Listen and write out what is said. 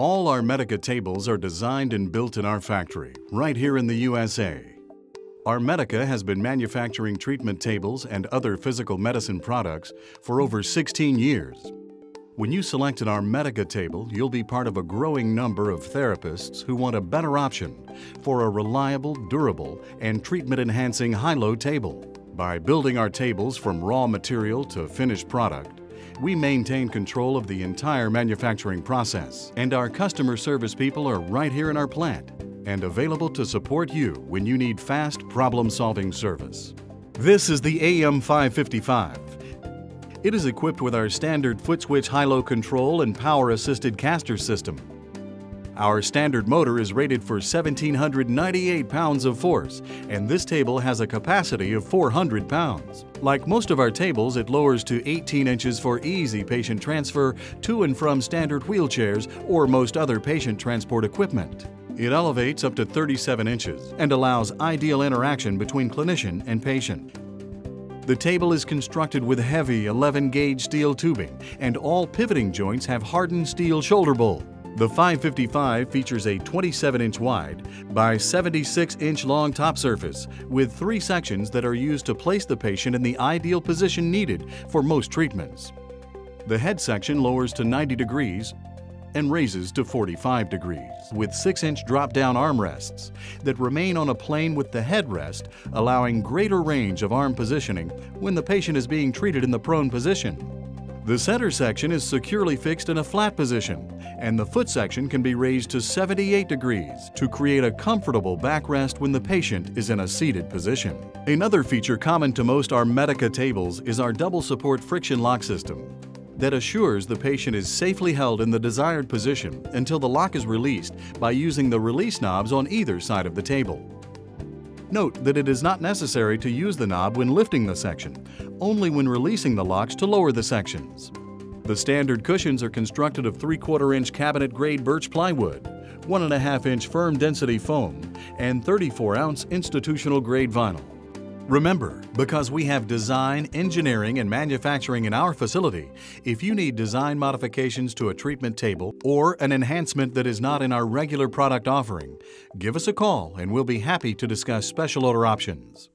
All Armedica tables are designed and built in our factory, right here in the USA. Armedica has been manufacturing treatment tables and other physical medicine products for over 16 years. When you select an Medica table, you'll be part of a growing number of therapists who want a better option for a reliable, durable, and treatment-enhancing high-low table. By building our tables from raw material to finished product, we maintain control of the entire manufacturing process, and our customer service people are right here in our plant and available to support you when you need fast problem-solving service. This is the AM555. It is equipped with our standard foot switch high-low control and power-assisted caster system. Our standard motor is rated for 1,798 pounds of force, and this table has a capacity of 400 pounds. Like most of our tables, it lowers to 18 inches for easy patient transfer to and from standard wheelchairs or most other patient transport equipment. It elevates up to 37 inches and allows ideal interaction between clinician and patient. The table is constructed with heavy 11-gauge steel tubing, and all pivoting joints have hardened steel shoulder bolt. The 555 features a 27-inch wide by 76-inch long top surface with three sections that are used to place the patient in the ideal position needed for most treatments. The head section lowers to 90 degrees and raises to 45 degrees with 6-inch drop-down armrests that remain on a plane with the headrest, allowing greater range of arm positioning when the patient is being treated in the prone position. The center section is securely fixed in a flat position, and the foot section can be raised to 78 degrees to create a comfortable backrest when the patient is in a seated position. Another feature common to most Armedica tables is our double support friction lock system that assures the patient is safely held in the desired position until the lock is released by using the release knobs on either side of the table. Note that it is not necessary to use the knob when lifting the section, only when releasing the locks to lower the sections. The standard cushions are constructed of 3 4 inch cabinet grade birch plywood, 1.5 inch firm density foam, and 34 ounce institutional grade vinyl. Remember, because we have design, engineering, and manufacturing in our facility, if you need design modifications to a treatment table or an enhancement that is not in our regular product offering, give us a call and we'll be happy to discuss special order options.